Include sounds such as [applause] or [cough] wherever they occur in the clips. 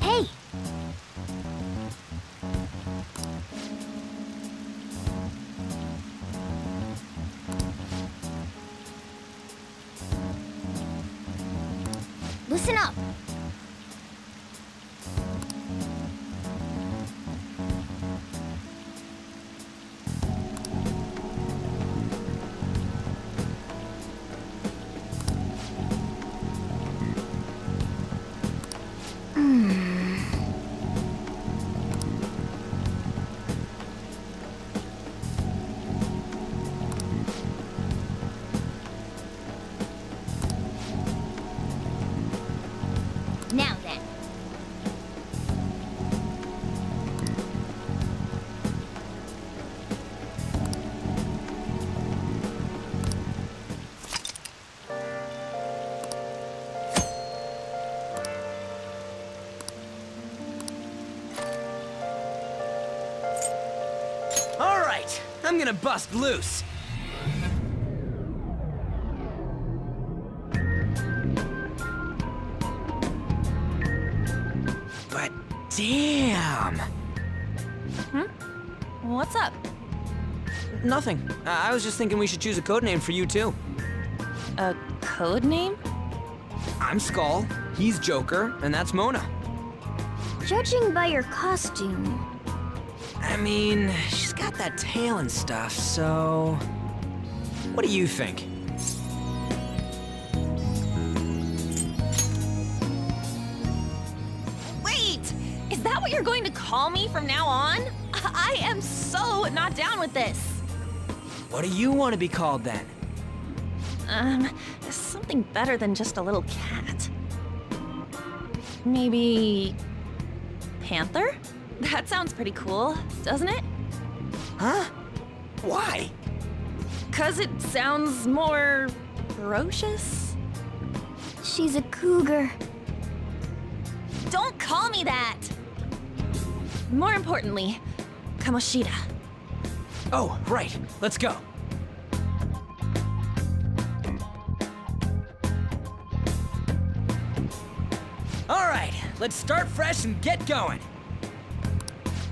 Hey! Listen up! Now I'm gonna bust loose. But damn! Hmm? What's up? Nothing. I I was just thinking we should choose a code name for you too. A code name? I'm Skull, he's Joker, and that's Mona. Judging by your costume, I mean, she's got that tail and stuff, so. What do you think? Wait! Is that what you're going to call me from now on? [laughs] I am so not down with this. What do you want to be called then? Um, something better than just a little cat. Maybe. Panther? [laughs] That sounds pretty cool, doesn't it? Huh? Why? Cause it sounds more. ferocious? she's a cougar. Don't call me that! More importantly, Kamoshida. Oh, right. Let's go. All right, let's start fresh and get going.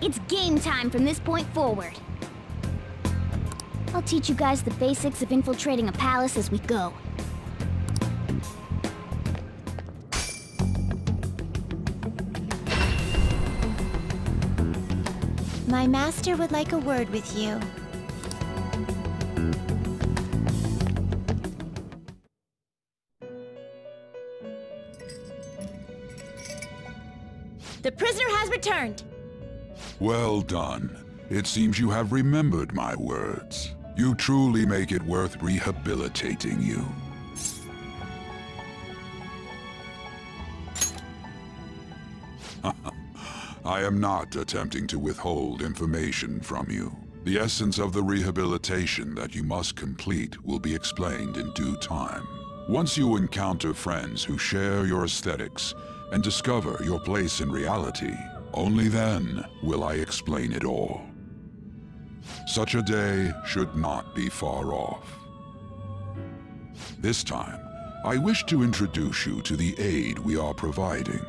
It's game time from this point forward. I'll teach you guys the basics of infiltrating a palace as we go. My master would like a word with you. The prisoner has returned. Well done. It seems you have remembered my words. You truly make it worth rehabilitating you. [laughs] I am not attempting to withhold information from you. The essence of the rehabilitation that you must complete will be explained in due time. Once you encounter friends who share your aesthetics and discover your place in reality, only then will I explain it all. Such a day should not be far off. This time, I wish to introduce you to the aid we are providing.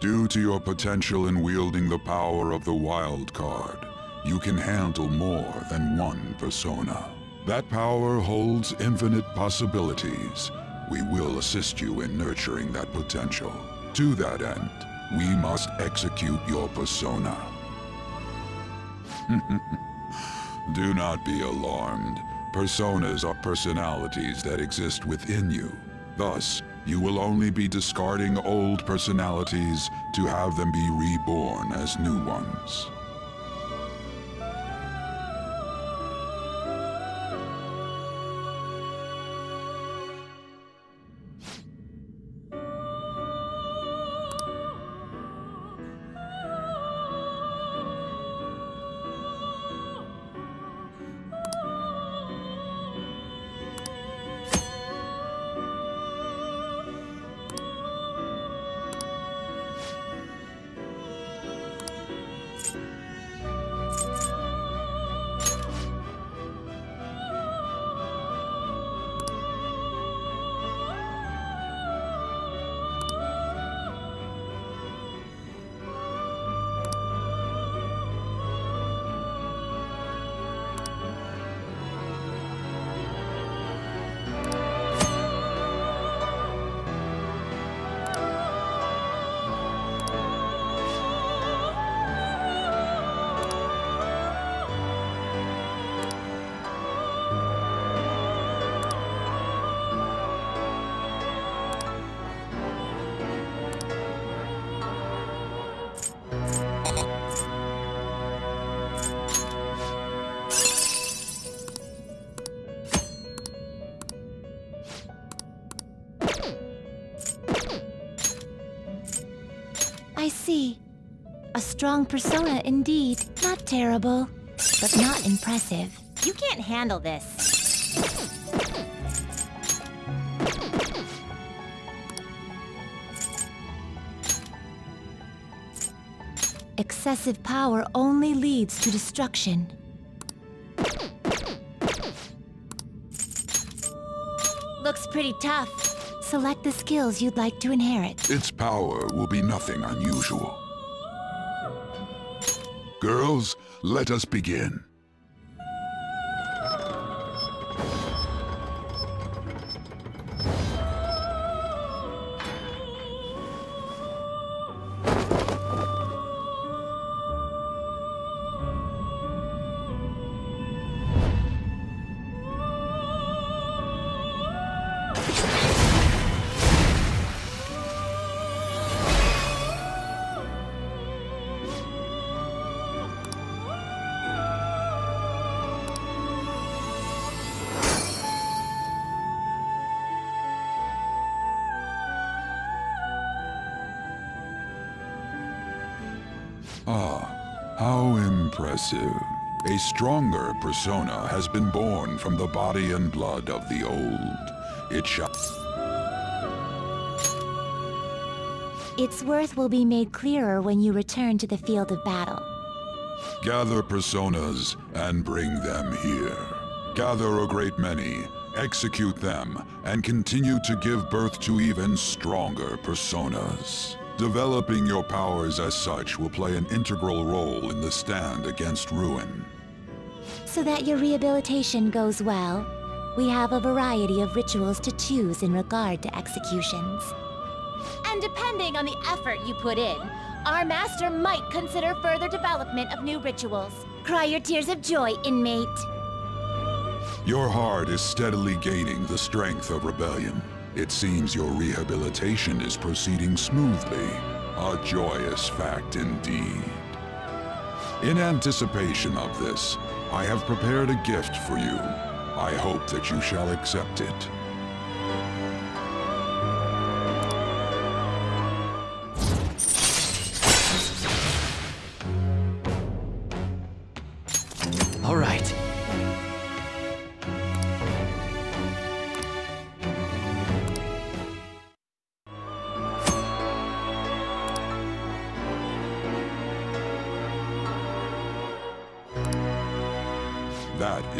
Due to your potential in wielding the power of the wild card, you can handle more than one persona. That power holds infinite possibilities. We will assist you in nurturing that potential. To that end, we must execute your persona. [laughs] Do not be alarmed. Personas are personalities that exist within you. Thus, you will only be discarding old personalities to have them be reborn as new ones. Strong persona indeed. Not terrible, but not impressive. You can't handle this. Excessive power only leads to destruction. Looks pretty tough. Select the skills you'd like to inherit. Its power will be nothing unusual. Girls, let us begin. A stronger persona has been born from the body and blood of the old. It shall... Its worth will be made clearer when you return to the field of battle. Gather personas and bring them here. Gather a great many, execute them, and continue to give birth to even stronger personas. Developing your powers as such will play an integral role in the stand against ruin. So that your rehabilitation goes well, we have a variety of rituals to choose in regard to executions. And depending on the effort you put in, our master might consider further development of new rituals. Cry your tears of joy, inmate. Your heart is steadily gaining the strength of rebellion. It seems your rehabilitation is proceeding smoothly. A joyous fact indeed. In anticipation of this, I have prepared a gift for you. I hope that you shall accept it.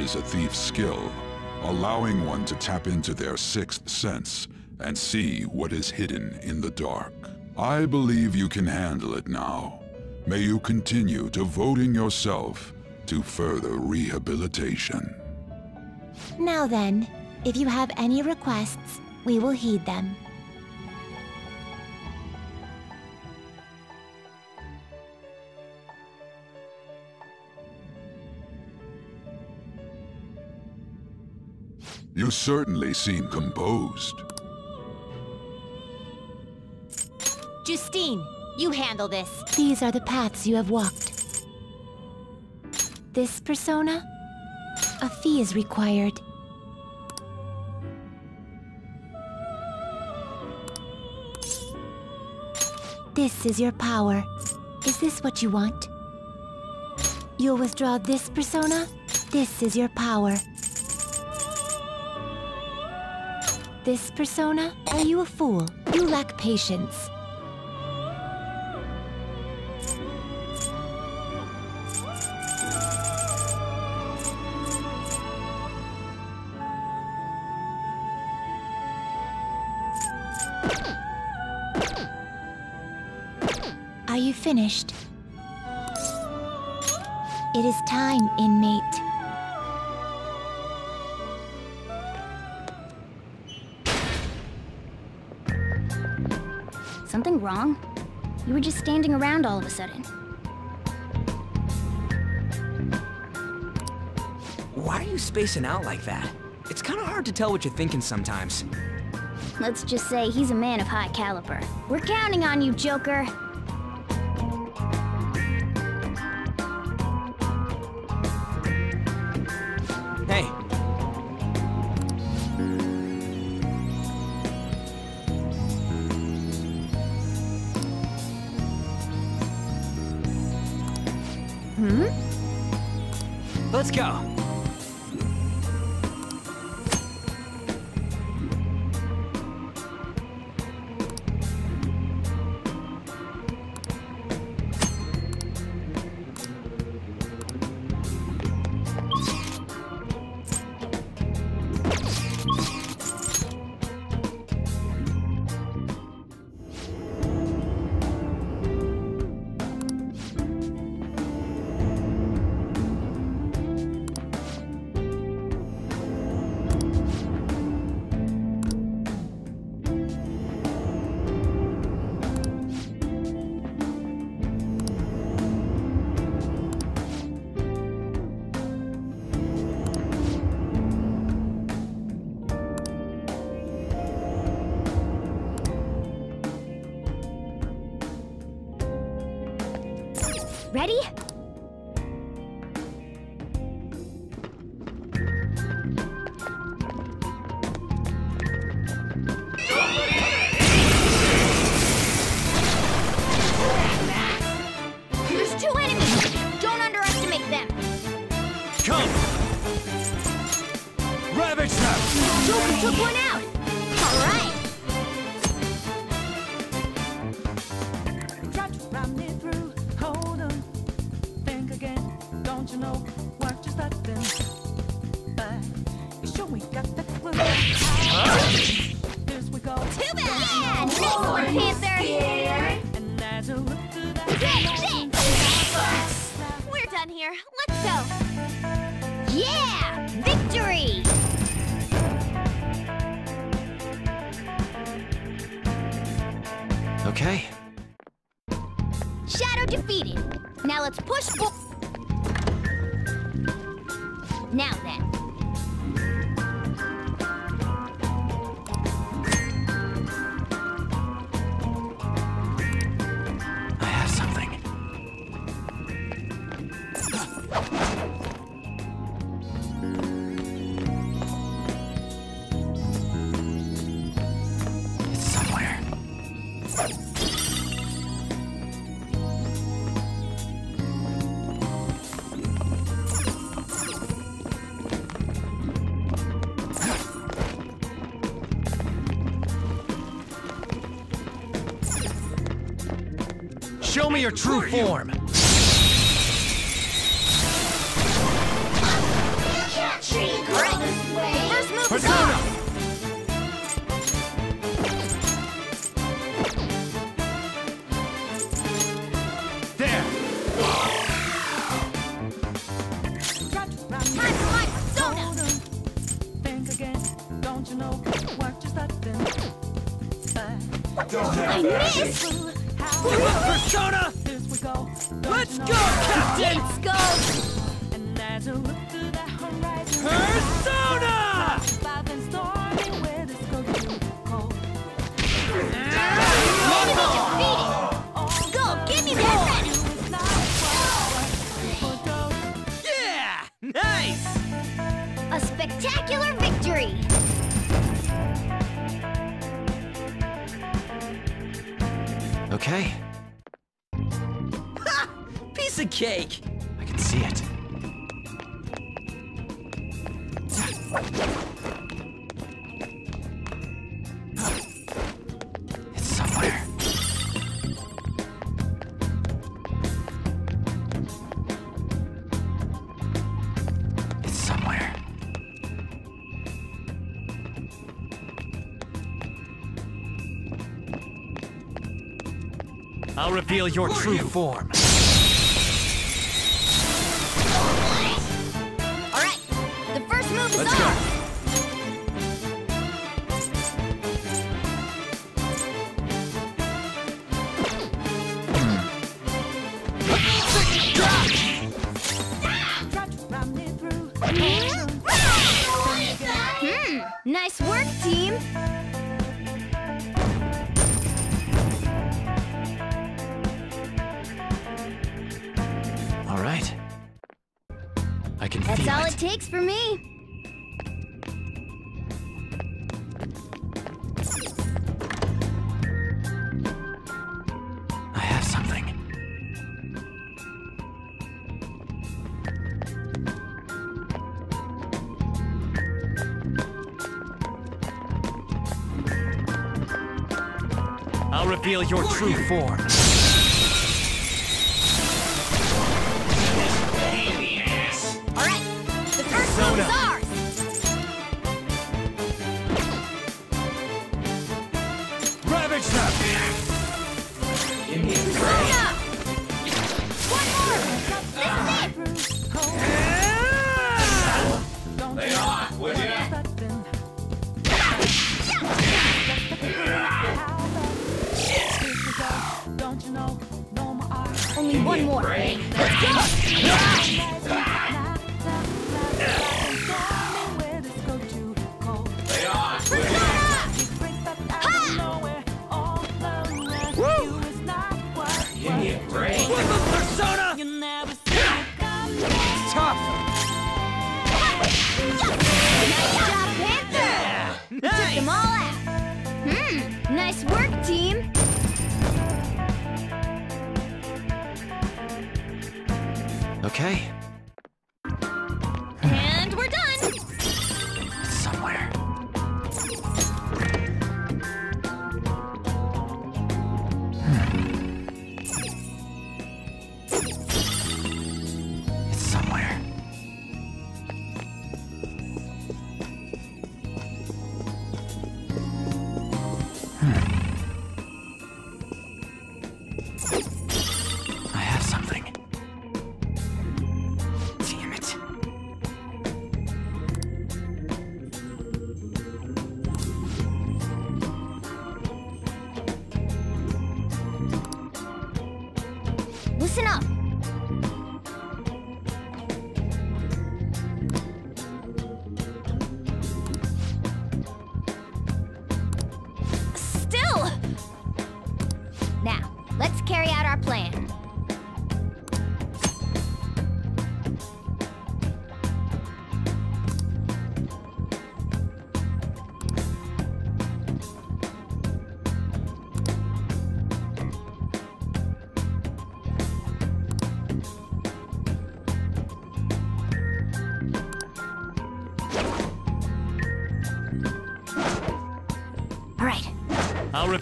Is a thief's skill, allowing one to tap into their sixth sense and see what is hidden in the dark. I believe you can handle it now. May you continue devoting yourself to further rehabilitation. Now then, if you have any requests, we will heed them. You certainly seem composed. Justine, you handle this. These are the paths you have walked. This persona? A fee is required. This is your power. Is this what you want? You'll withdraw this persona? This is your power. This persona? Are you a fool? You lack patience. Are you finished? It is time, inmate. Wrong? You were just standing around all of a sudden. Why are you spacing out like that? It's kind of hard to tell what you're thinking sometimes. Let's just say he's a man of high caliber. We're counting on you, Joker. Hmm? Let's go. Let's go. Yeah! Victory! Okay. Shadow defeated. Now let's push... Now then. true form. cake. I can see it. It's somewhere. It's somewhere. I'll reveal your true form. true form.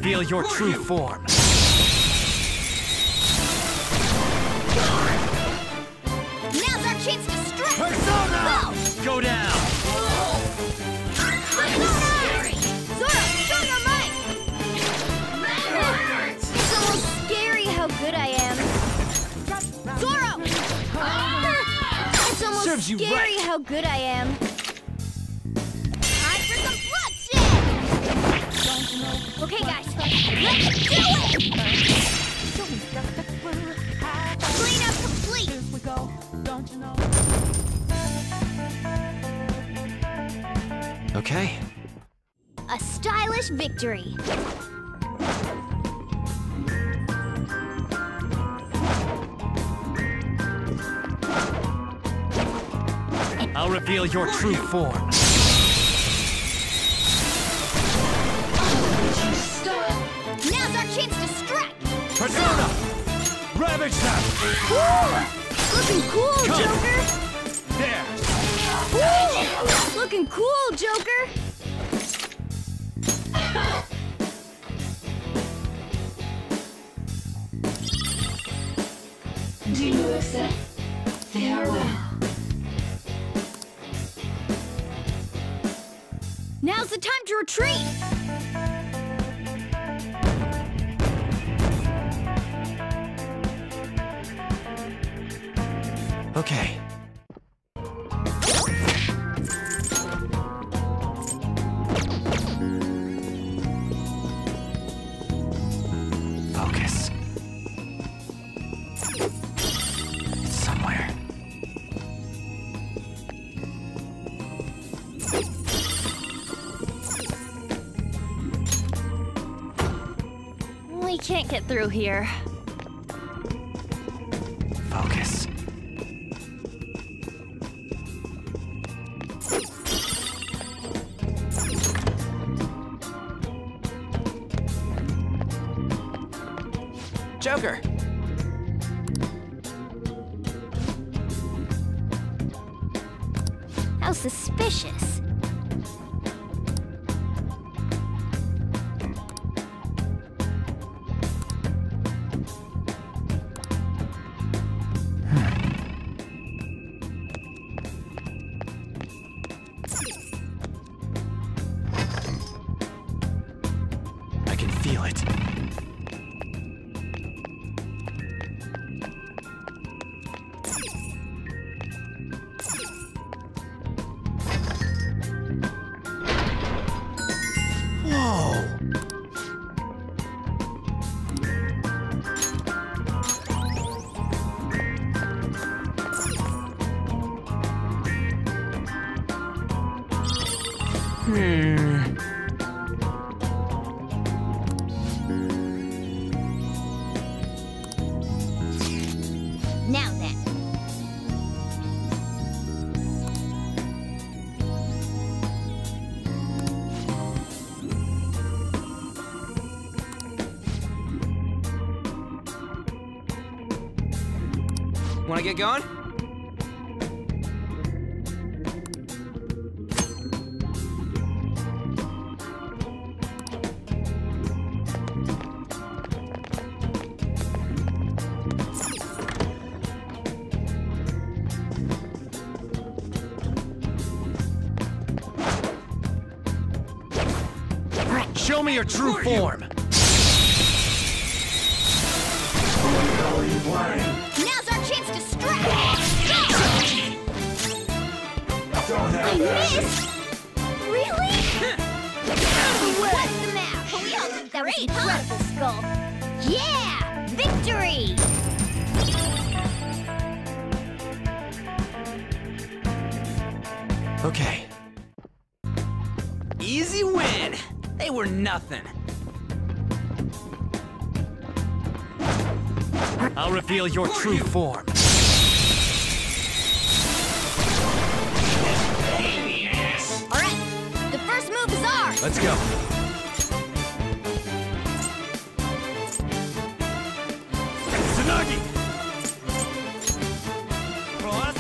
reveal your true form. true form. Now's our chance to strike! Ravage them! Cool! Looking cool, Joker! There! Cool! Looking cool, Joker! Do you accept? Farewell. Now's the time to retreat! Okay, through here. Hmm. Now then. Wanna get going? true form. reveal your true form. Alright, the first move is ours! Let's go. Tsunagi! Cross!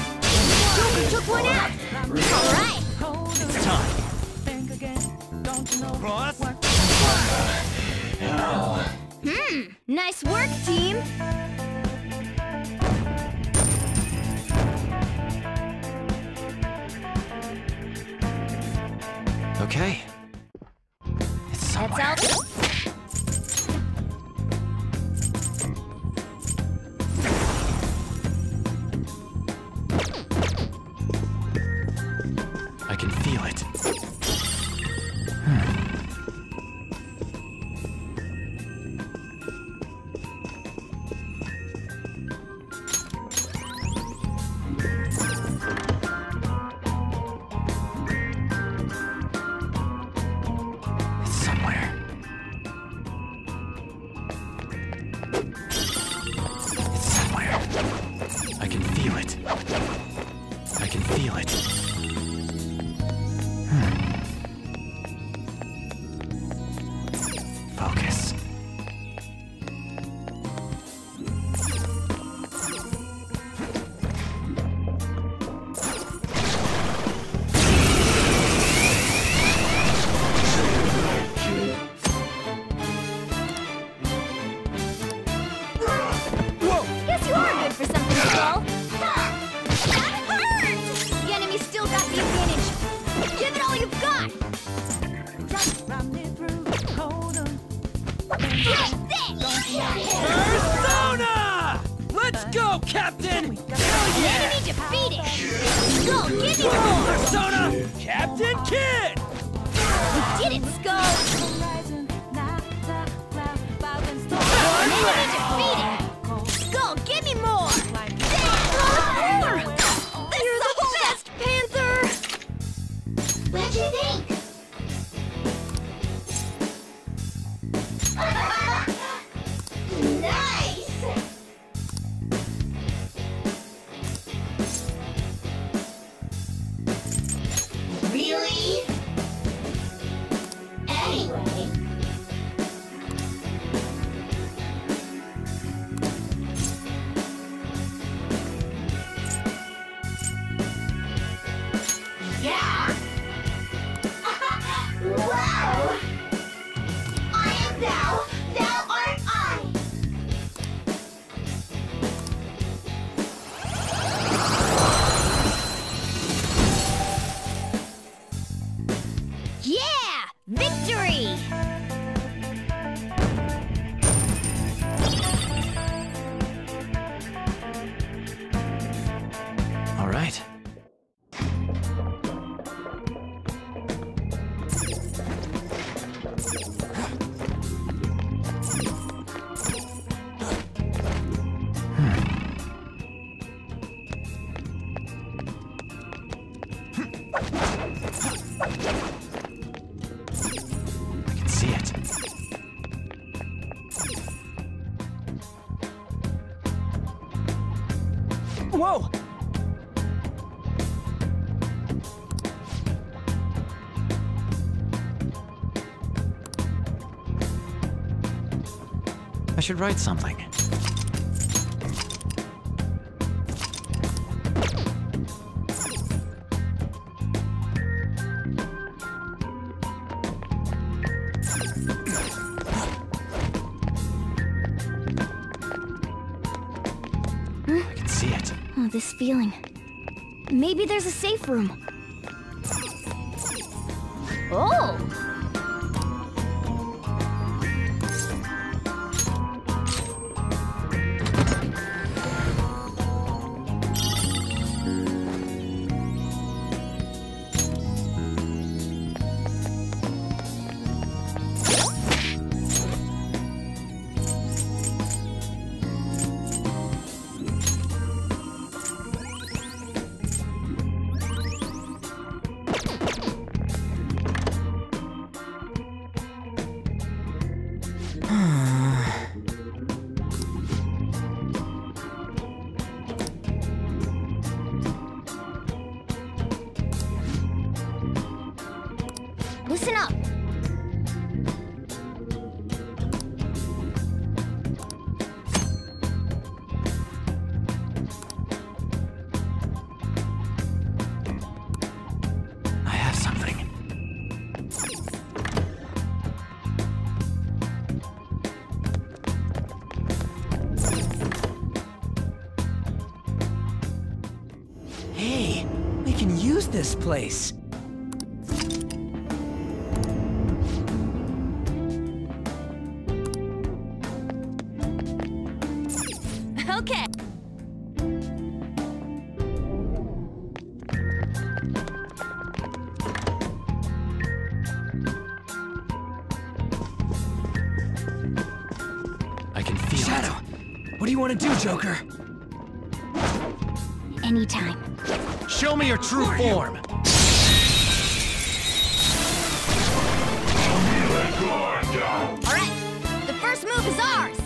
Took one out! Alright! It's time. Think again, don't you know Cross! Hmm, nice work, team! Okay. It's somewhere. It's Yeah! Should write something. I can see it. Oh, this feeling. Maybe there's a safe room. Oh! Place. Okay. I can feel Shadow, what do you want to do, Joker? Anytime. Show me your true form. Is ours!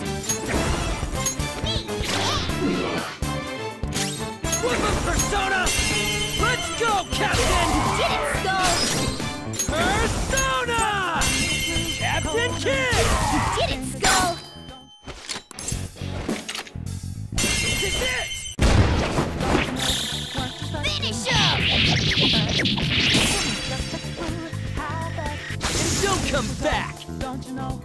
Flip of Persona! Let's go, Captain! Did it, Skull! Persona! Captain Kidd! Did it, Skull! This is it! Finish him! And don't come back! Don't you know?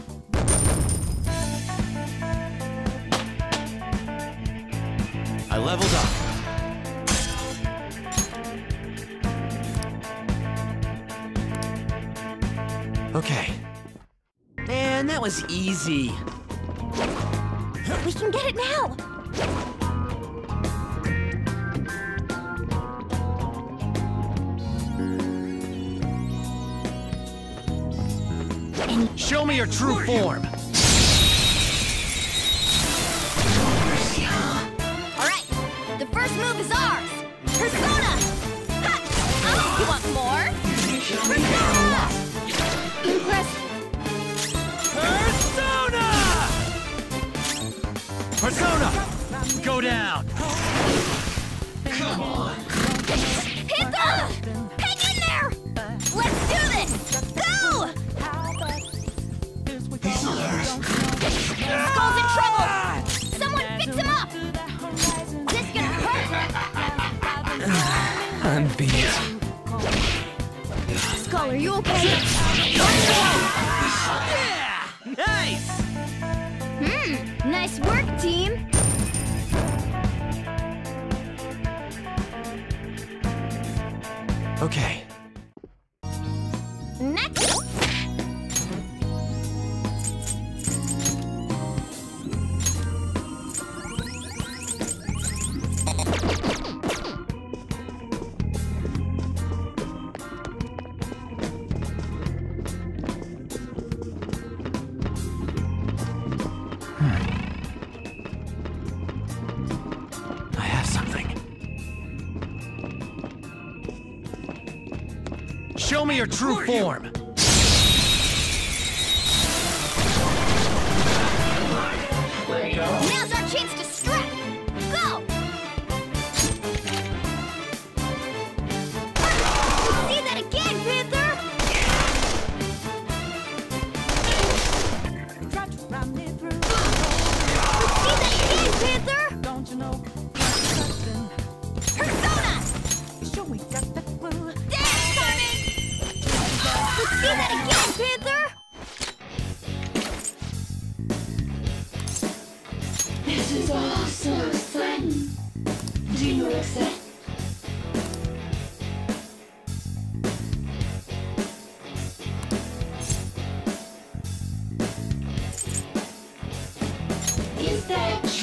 Was easy. We can get it now! Show me your true form. Persona! Persona! Go down! Hit them! Hang in there! Let's do this! Go! Skull's in trouble! Someone fix him up! This gonna hurt! I'm beat. Skull, are you okay? Nice work, team! Okay, Your true form.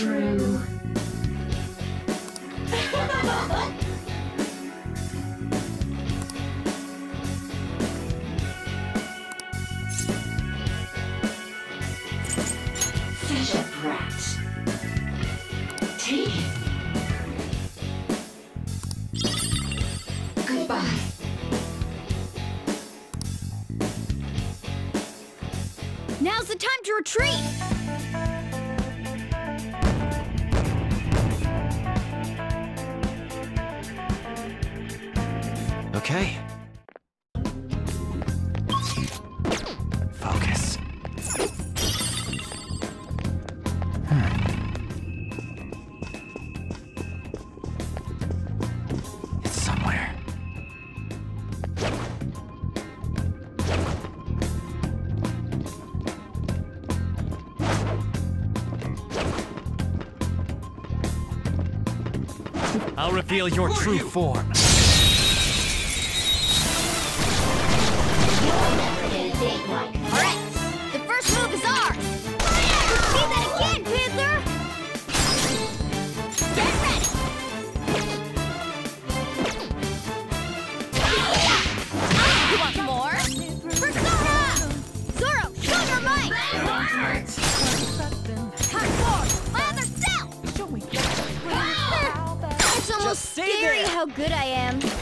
true. reveal your true form. how good I am.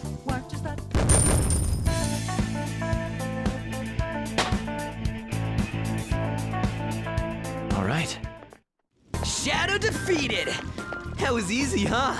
That was easy, huh?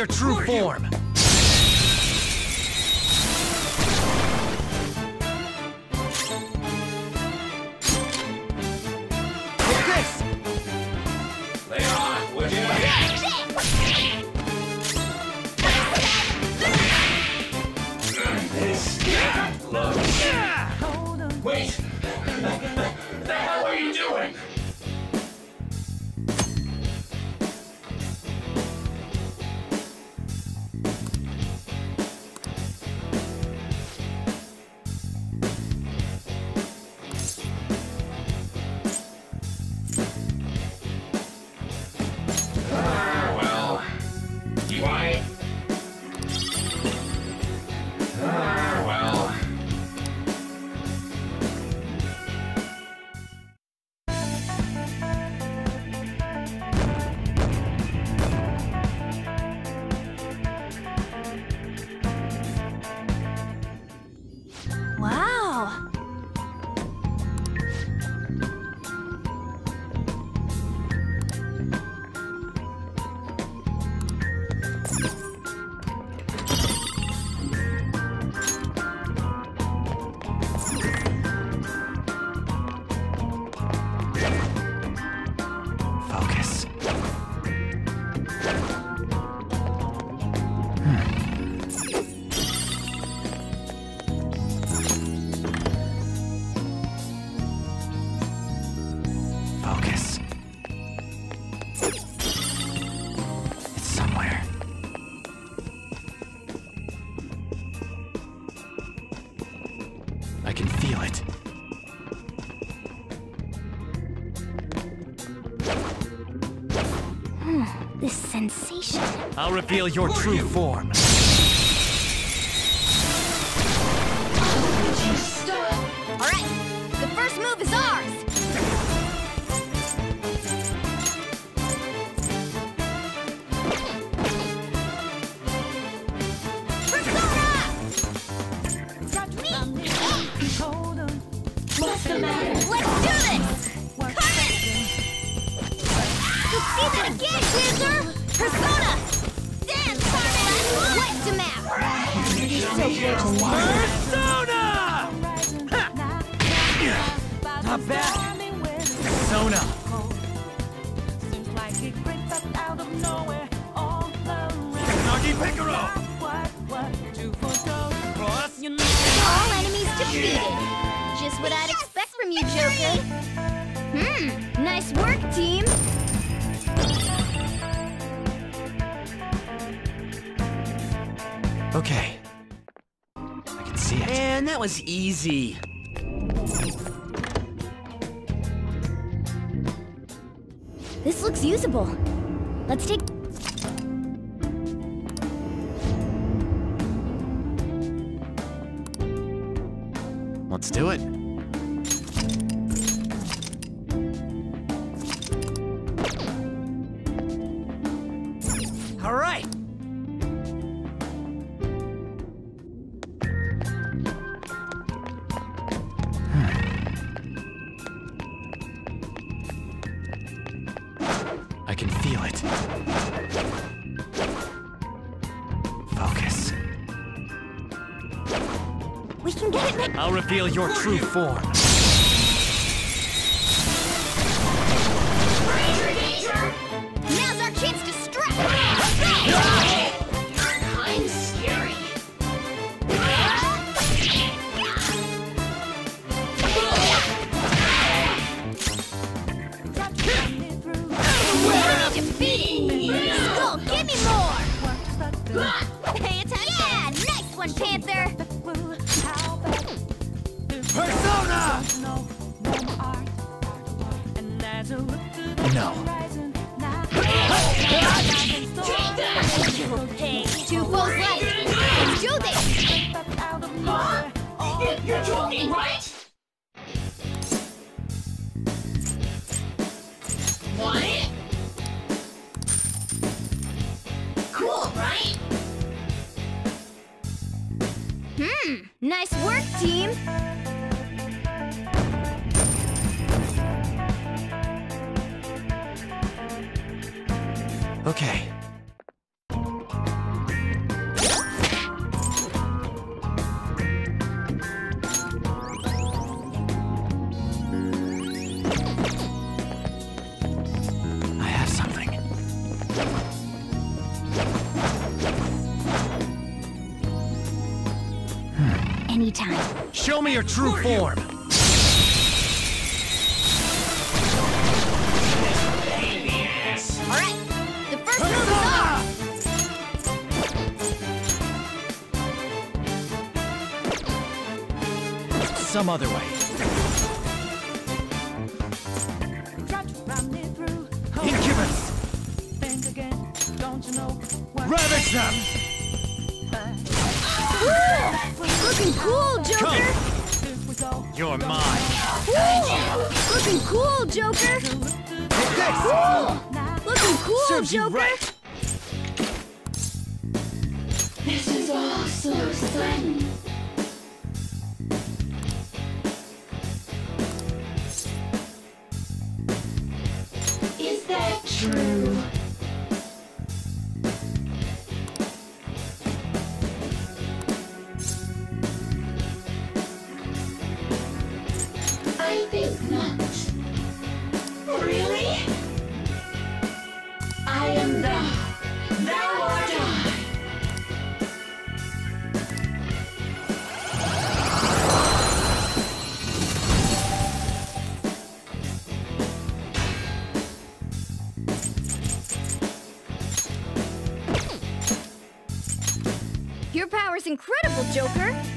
your true form. I'll reveal your true form. Okay. I can see it. And that was easy. This looks usable. Let's take... Let's do it. true form. Nice work, team! Okay, Show me your true form! Alright, the first move! Some other way. Incubus! Ravage them! You're Looking cool, Joker. This. Looking cool, Serves Joker. Right. This is all so sudden. Joker.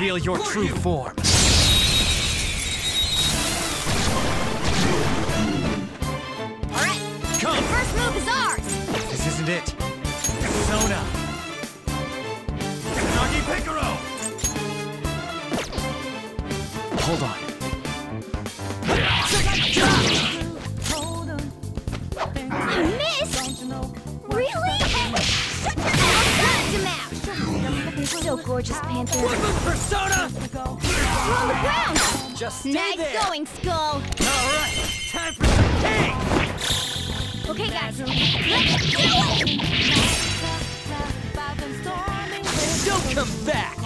reveal your true form. Don't come back!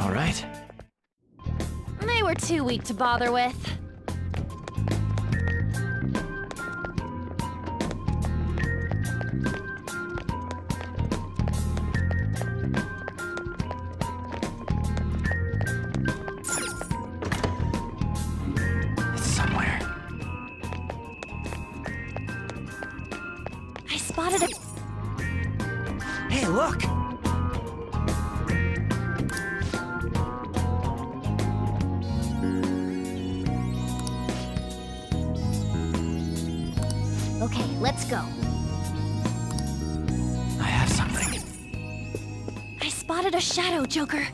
All right. They were too weak to bother with. Joker.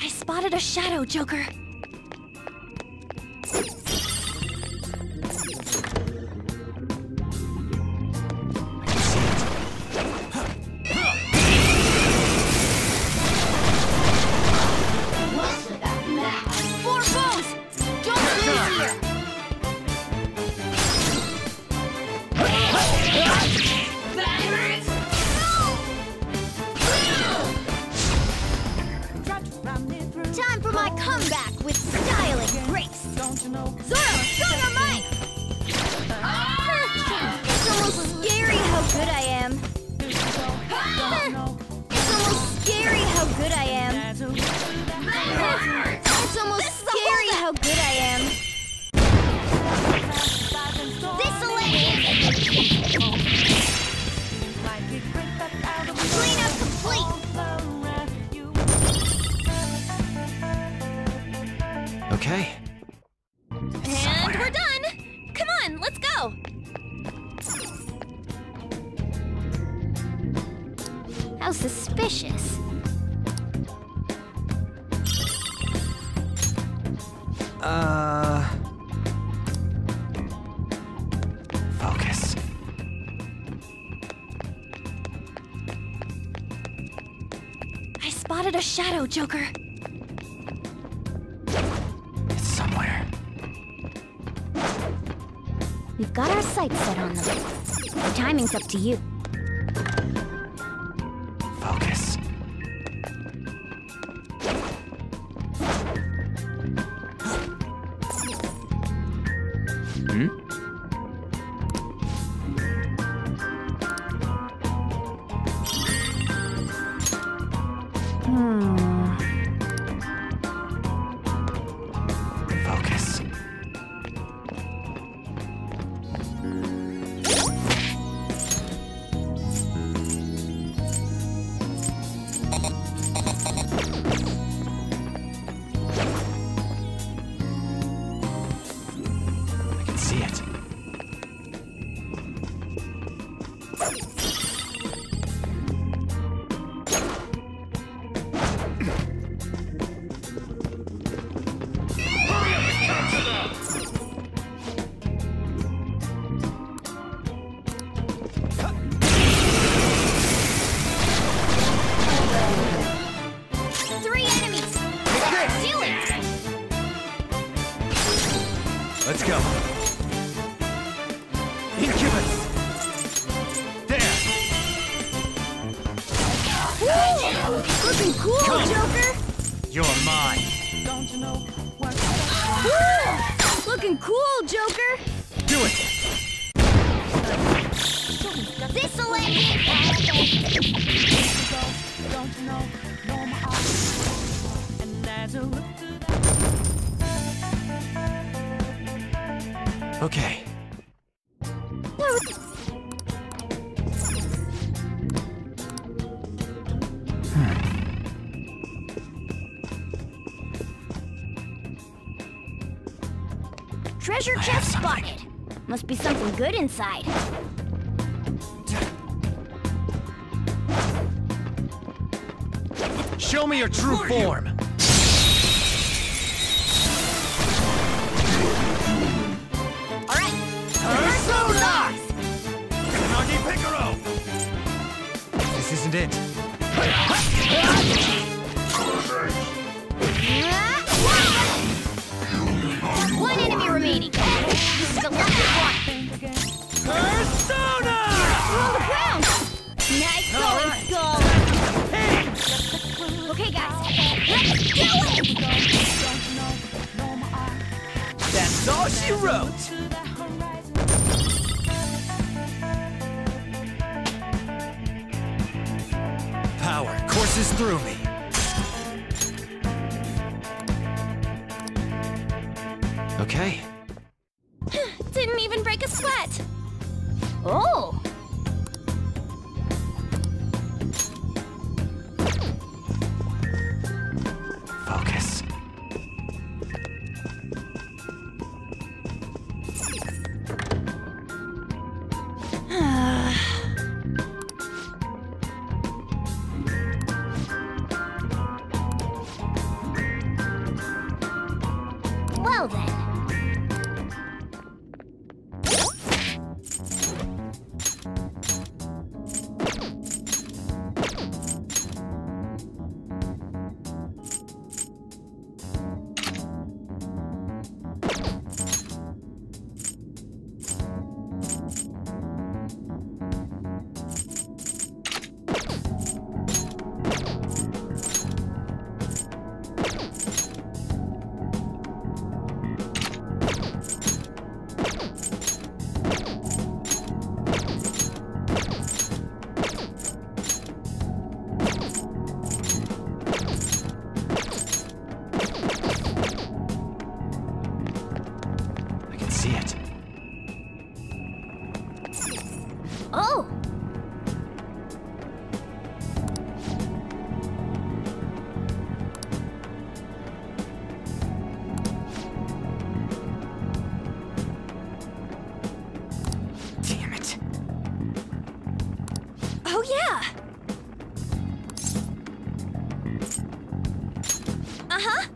I spotted a shadow, Joker. Joker. It's somewhere. We've got our sights set on them. The timing's up to you. good inside. Show me your true form! passes through me. は？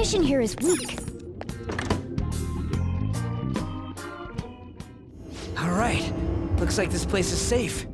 mission here is weak. All right. Looks like this place is safe.